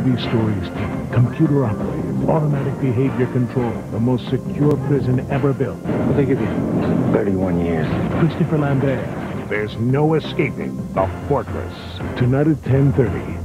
30 stories computer operated, automatic behavior control, the most secure prison ever built. What they give you? 31 years. Christopher Lambert. There's no escaping the fortress. Tonight at 10.30.